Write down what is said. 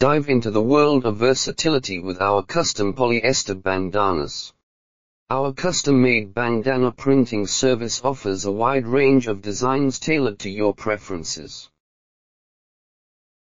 Dive into the world of versatility with our custom polyester bandanas. Our custom-made bandana printing service offers a wide range of designs tailored to your preferences.